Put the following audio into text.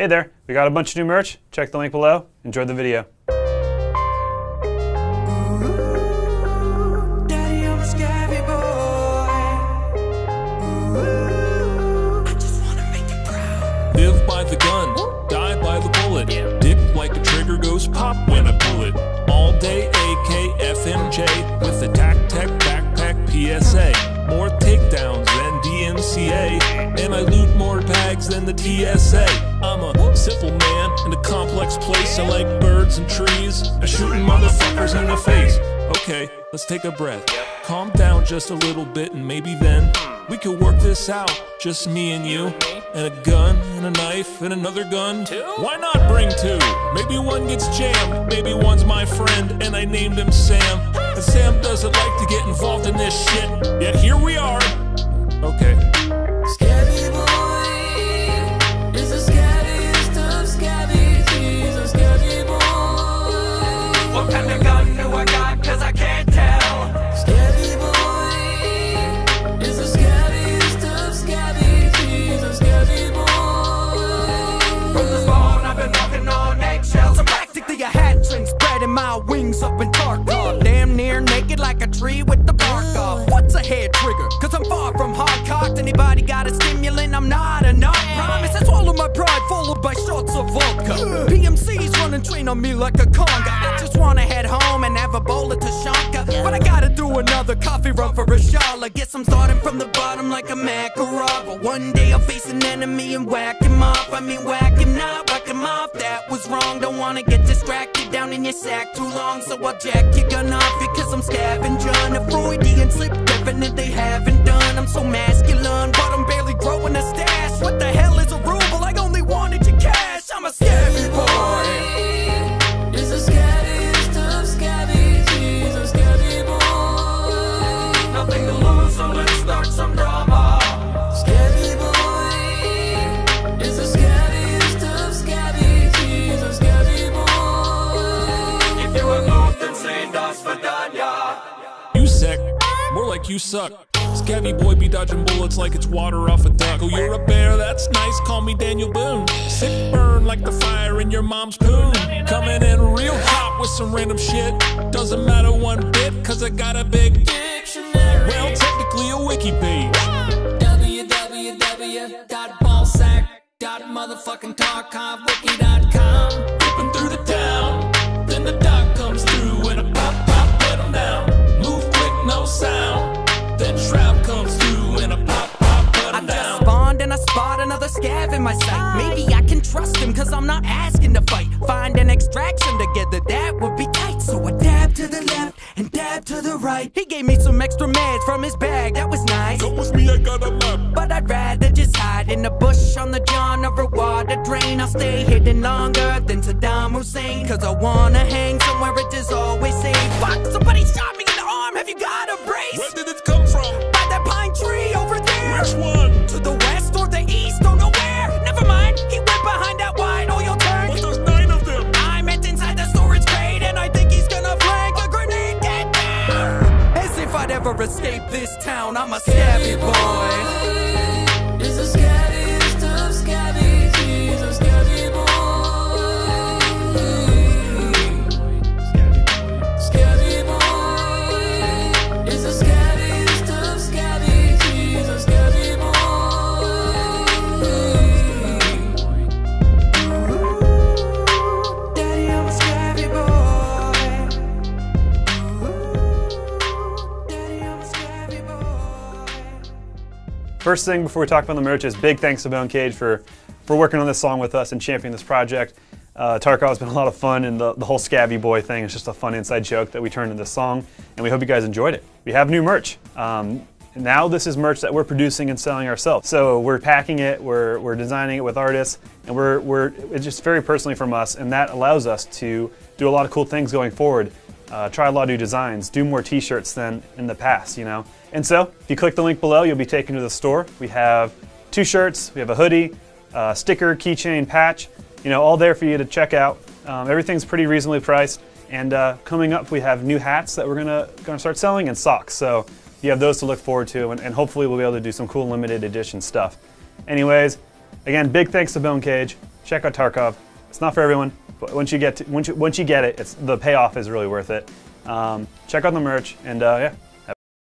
Hey there, we got a bunch of new merch. Check the link below. Enjoy the video. Daddy, I'm a scavvy boy. I just wanna make you proud. Live by the gun, die by the bullet. Dick like a trigger goes pop when I pull it. The TSA. I'm a simple man in a complex place. I like birds and trees. I'm shooting motherfuckers in the face. Okay, let's take a breath. Calm down just a little bit, and maybe then we could work this out. Just me and you, and a gun, and a knife, and another gun. Why not bring two? Maybe one gets jammed, maybe one's my friend, and I named him Sam. And Sam doesn't like to get involved in this shit, yet here we are. Okay. My wings up in Tarkov. Damn near naked like a tree with the bark off. What's a head trigger? Cause I'm far from hard cocked. Anybody got a stimulant? I'm not enough. Promise I swallow my pride, followed by shots of vodka. PMC's running train on me like a conga. I just wanna head home and have a bowl of Tushonka. But I gotta do another coffee run for a Shala. Guess I'm starting from the bottom like a Makarov. One day I'll face an enemy and whack him off. I mean, whack him not, whack him off. Wrong. Don't wanna get distracted down in your sack too long. So I'll jack your gun off because I'm scavenging. A Freudian slip definitely haven't done. I'm so masculine, you suck. Scavvy boy be dodging bullets like it's water off a duck. Oh, you're a bear, that's nice. Call me Daniel Boone. Sick burn like the fire in your mom's poon. Coming in real hot with some random shit. Doesn't matter one bit, cause I got a big Dictionary. Well, technically a wiki page. www.ballsack.motherfucking.tarkovwiki.com. Then Shroud comes through and a pop pop put I him just spawned and I spot another scav in my sight. Maybe I can trust him cause I'm not asking to fight. Find an extraction together, that would be tight. So I dab to the left and dab to the right. He gave me some extra meds from his bag, that was nice. Come with me, I got a map. But I'd rather just hide in the bush on the John or a water drain. I'll stay hidden longer than Saddam Hussein. Cause I wanna hang somewhere it is always safe. Fuck, somebody shot me in the arm, have you got a brace? Where did it come escape this town, I'm a scavvy boy. First thing before we talk about the merch is big thanks to Bonecage for, for working on this song with us and championing this project. Uh, Tarkov has been a lot of fun, and the, the whole Scavvy Boy thing is just a fun inside joke that we turned into this song, and we hope you guys enjoyed it. We have new merch. Um, now this is merch that we're producing and selling ourselves. So we're packing it, we're, we're designing it with artists, and we're, we're it's just very personally from us, and that allows us to do a lot of cool things going forward. Uh, try a lot of new designs, do more t-shirts than in the past, you know. And so, if you click the link below, you'll be taken to the store. We have two shirts, we have a hoodie, sticker, keychain, patch, you know, all there for you to check out. Um, everything's pretty reasonably priced. And uh, coming up, we have new hats that we're gonna gonna start selling and socks. So you have those to look forward to, and, and hopefully we'll be able to do some cool limited edition stuff. Anyways, again, big thanks to Bonecage. check out Tarkov. It's not for everyone, but once you get to, once you, once you get it, it's the payoff is really worth it. Um, check out the merch, and uh, yeah,